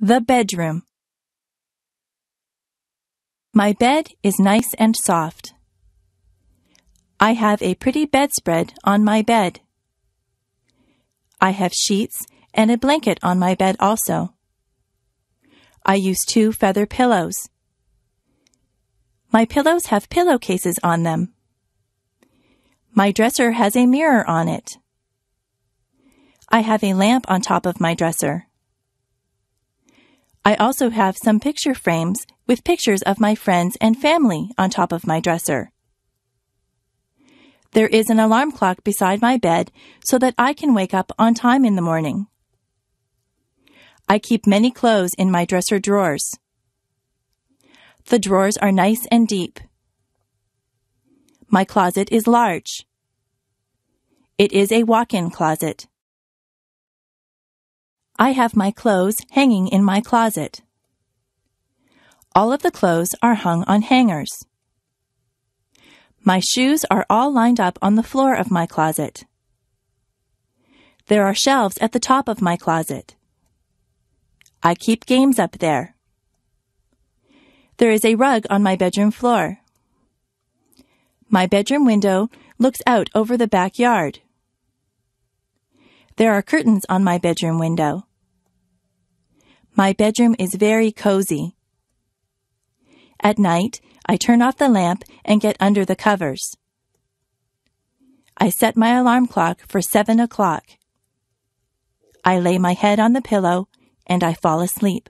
The bedroom. My bed is nice and soft. I have a pretty bedspread on my bed. I have sheets and a blanket on my bed also. I use two feather pillows. My pillows have pillowcases on them. My dresser has a mirror on it. I have a lamp on top of my dresser. I also have some picture frames with pictures of my friends and family on top of my dresser. There is an alarm clock beside my bed so that I can wake up on time in the morning. I keep many clothes in my dresser drawers. The drawers are nice and deep. My closet is large. It is a walk-in closet. I have my clothes hanging in my closet. All of the clothes are hung on hangers. My shoes are all lined up on the floor of my closet. There are shelves at the top of my closet. I keep games up there. There is a rug on my bedroom floor. My bedroom window looks out over the backyard. There are curtains on my bedroom window. My bedroom is very cozy. At night, I turn off the lamp and get under the covers. I set my alarm clock for seven o'clock. I lay my head on the pillow and I fall asleep.